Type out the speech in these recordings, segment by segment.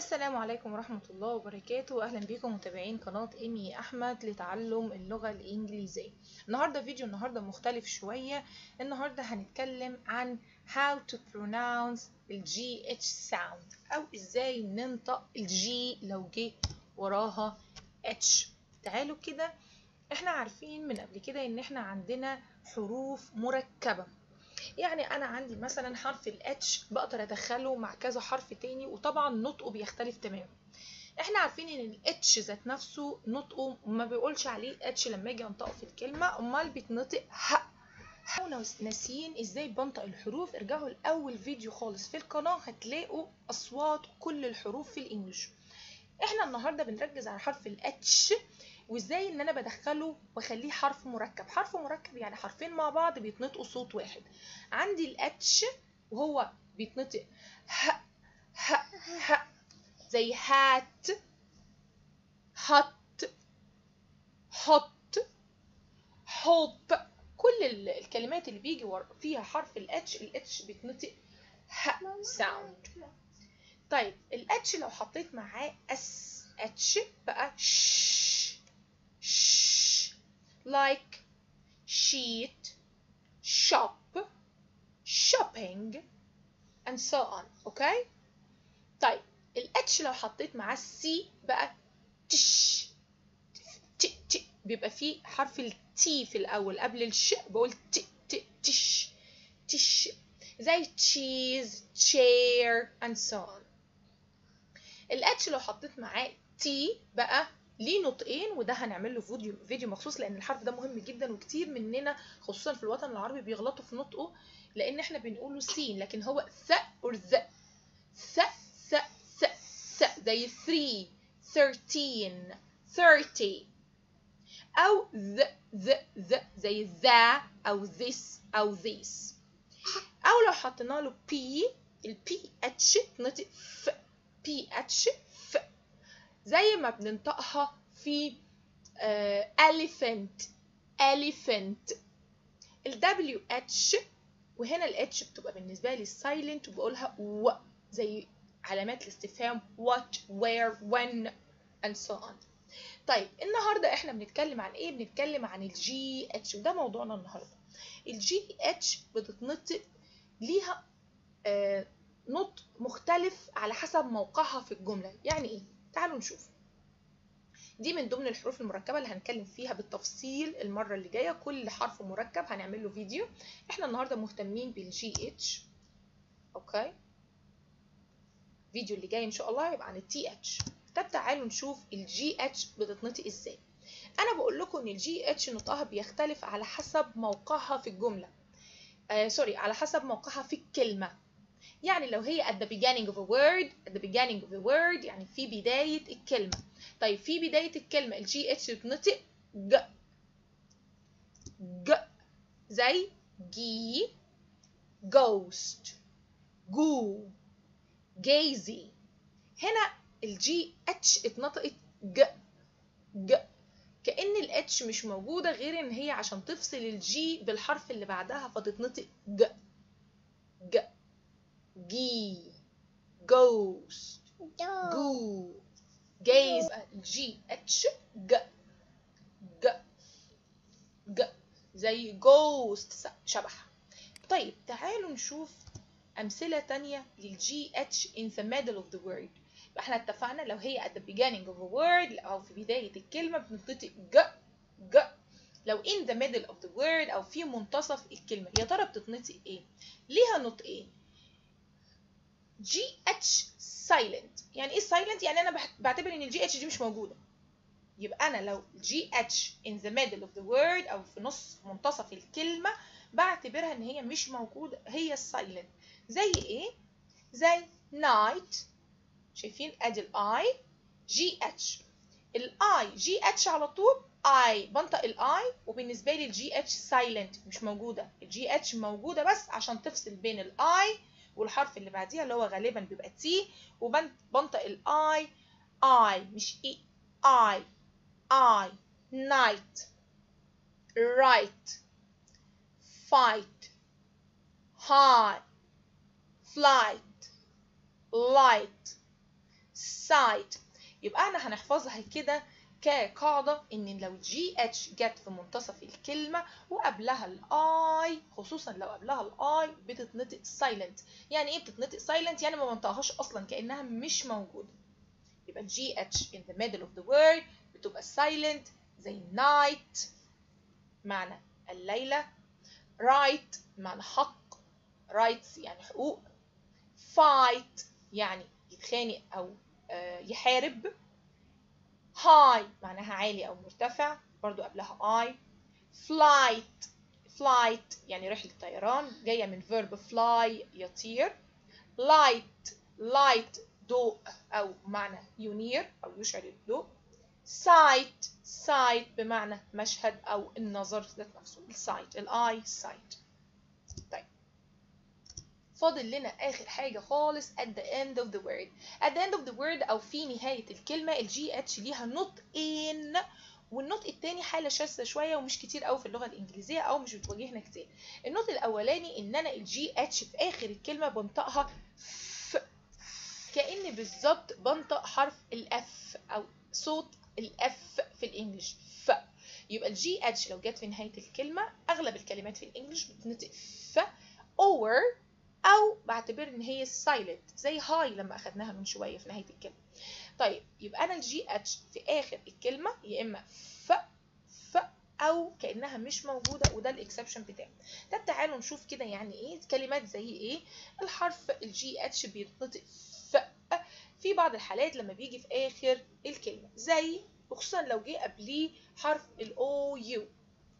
السلام عليكم ورحمة الله وبركاته. أهلا بكم متابعين قناة إيمي أحمد لتعلم اللغة الإنجليزية. النهاردة فيديو النهاردة مختلف شوية. النهاردة هنتكلم عن how to pronounce ال GH sound أو إزاي ننطق ال G لو جه وراها H. تعالوا كده. إحنا عارفين من قبل كده إن إحنا عندنا حروف مركبة. يعني أنا عندي مثلا حرف الاتش بقدر أدخله مع كذا حرف تاني وطبعا نطقه بيختلف تماما. إحنا عارفين إن ال H ذات نفسه نطقه ما بيقولش عليه H لما أجي انطقه في الكلمة أمال بيتنطق ه. لو ناسيين إزاي بنطق الحروف؟ ارجعوا لأول فيديو خالص في القناة هتلاقوا أصوات كل الحروف في ال English. إحنا النهارده بنركز على حرف ال H وازاي ان أنا بدخله واخليه حرف مركب. حرف مركب يعني حرفين مع بعض بيتنطقوا صوت واحد. عندي ال H وهو بيتنطق ه ه ه زي هات هت حط حب كل الكلمات اللي بيجي فيها حرف ال H ال H بيتنطق ه sound طيب ال H لو حطيت معاه S H بقى ش sh like sheet shop shopping and so on أوكي طيب الاتش لو حطيت معاه السي بقى تش ت ت بيبقى فيه حرف ال T في الأول. قبل الش بقول ت ت تش تش زي cheese chair and so on. الاتش لو حطيت معاه تي بقى ليه نطقين وده هنعمل له فيديو فيديو مخصوص لأن الحرف ده مهم جدا وكتير مننا خصوصا في الوطن العربي بيغلطوا في نطقه لأن إحنا بنقوله سين لكن هو ث اور ذ ث ث ث ث زي 3 13 30 أو ذ ذ ذ زي the أو this أو these أو لو حطينا له بي البي اتش تنطق ف. بي اتش زي ما بننطقها في uh, elephant elephant. ال WH وهنا ال H بتبقى بالنسبة لي silent وبقولها و زي علامات الاستفهام what where when and so on. طيب النهاردة إحنا بنتكلم عن إيه؟ بنتكلم عن ال GH وده موضوعنا النهاردة. ال GH بتتنطق ليها uh, نطق مختلف على حسب موقعها في الجملة. يعني إيه؟ تعالوا نشوف. دي من ضمن الحروف المركبة اللي هنتكلم فيها بالتفصيل المرة اللي جاية. كل حرف مركب هنعمل له فيديو. إحنا النهاردة مهتمين بالجي اتش أوكي؟ الفيديو اللي جاي إن شاء الله هيبقى عن التي اتش طب تعالوا نشوف الجي اتش بتتنطق إزاي. أنا بقول لكم إن ال G H نطقها بيختلف على حسب موقعها في الجملة. آه sorry على حسب موقعها في الكلمة. يعني لو هي at the beginning of a word at the beginning of a word يعني في بداية الكلمة. طيب في بداية الكلمة ال G H بتنطق ج ج زي جي ghost جو جيزي هنا ال G H اتنطقت ج ج. كأن ال H مش موجودة غير إن هي عشان تفصل ال G بالحرف اللي بعدها فتتنطق ج ج. جي ghost. جو جايز G H ج ج ج زي ghost شبح. طيب تعالوا نشوف أمثلة تانية لل G H in the middle of the word. إحنا اتفقنا لو هي at the beginning of a word أو في بداية الكلمة بننطق ج ج لو in the middle of the word أو في منتصف الكلمة يا ترى بتتنطق إيه؟ ليها نطقين G H silent يعني إيه silent يعني أنا بعتبر إن ال G H دي مش موجودة. يبقى أنا لو G H in the middle of the word أو في نص منتصف الكلمة بعتبرها إن هي مش موجودة هي ال silent زي إيه؟ زي night. شايفين؟ ادي الاي جي اتش. الاي جي اتش على طول اي بنطق ال I وبالنسبة لي ال G H silent مش موجودة. ال G H موجودة بس عشان تفصل بين ال I والحرف اللي بعديها اللي هو غالبا بيبقى T وبنطق ال I اي مش اي اي اي night right fight high flight light side يبقى أنا هنحفظها كده كقاعدة إن لو G H جت في منتصف الكلمة وقبلها ال I خصوصا لو قبلها ال I بتتنطق silent يعني إيه بتتنطق silent يعني ما بنطقهاش أصلا كأنها مش موجودة. يبقى ال G H in the middle of the word بتبقى silent زي night معنى الليلة right معنى حق rights يعني حقوق fight يعني يتخانق أو يحارب. High معناها عالي أو مرتفع برضو قبلها I. Flight flight يعني رحلة طيران جاية من verb fly يطير. Light light ضوء أو معنى ينير أو يشعل الضوء sight sight بمعنى مشهد أو النظر ذات نفسه. ال sight ال eyesight فاضل لنا آخر حاجة خالص at the end of the word. At the end of the word أو في نهاية الكلمة ال GH ليها نطقين والنطق التاني حالة شاذة شوية ومش كتير قوي في اللغة الإنجليزية أو مش بتواجهنا كتير. النطق الأولاني إن أنا ال GH في آخر الكلمة بنطقها ف كأن بالظبط بنطق حرف ال F أو صوت ال F في ال English. ف يبقى ال GH لو جت في نهاية الكلمة أغلب الكلمات في ال English بتنطق ف or أو بعتبر إن هي silent زي high لما أخدناها من شوية في نهاية الكلمة. طيب يبقى أنا ال GH في آخر الكلمة يا إما ف ف أو كأنها مش موجودة وده ال exception بتاعي. طب تعالوا نشوف كده يعني إيه كلمات زي إيه؟ الحرف ال GH بيتنطق ف في بعض الحالات لما بيجي في آخر الكلمة. زي وخصوصا لو جه قبليه حرف ال OU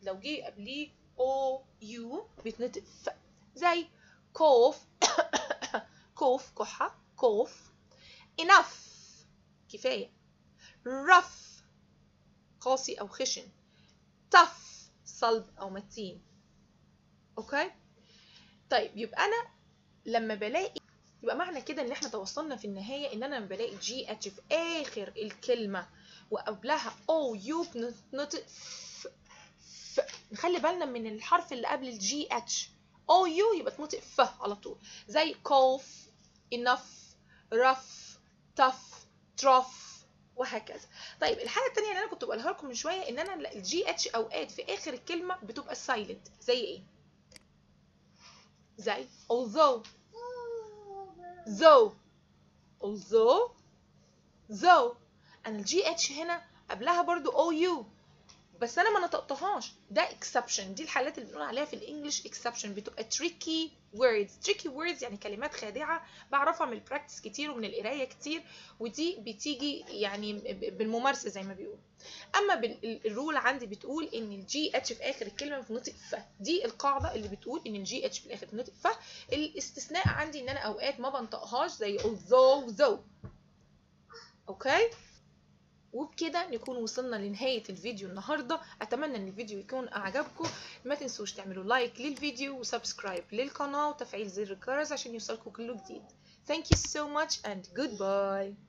لو جه قبليه OU بيتنطق ف. زي كوف كوف كحة كوف. Enough. كفاية. Rough. قاسي أو خشن. Tough. صلب أو متين. okay طيب يبقى أنا لما بلاقي يبقى معنى كده إن إحنا توصلنا في النهاية إن أنا لما بلاقي GH في آخر الكلمة وقبلها OU ف نخلي بالنا من الحرف اللي قبل ال GH OU يبقى تنطق ف على طول. زي cough enough rough tough trough وهكذا. طيب الحاجة الثانية اللي أنا كنت بقولها لكم من شوية إن أنا ال GH اوقات في آخر الكلمة بتبقى silent زي إيه؟ زي although. Though. Although. Though. أنا ال GH هنا قبلها برضو OU بس أنا ما نطقتهاش. ده exception. دي الحالات اللي بنقول عليها في ال English exception. بتبقى tricky words. tricky words يعني كلمات خادعة. بعرفها من ال practice كتير ومن القراية كتير. ودي بتيجي يعني بالممارسة زي ما بيقولوا. أما ال rule عندي بتقول إن ال GH في آخر الكلمة بتنطق ف. دي القاعدة اللي بتقول إن ال GH في الآخر بتنطق ف. الاستثناء عندي إن أنا أوقات ما بنطقهاش زي although though. okay وبكده نكون وصلنا لنهاية الفيديو النهاردة. أتمنى أن الفيديو يكون أعجبكم. ما تنسوش تعملوا like للفيديو و subscribe للقناة وتفعيل زر الجرس عشان يوصلكم كل جديد. Thank you so much and goodbye.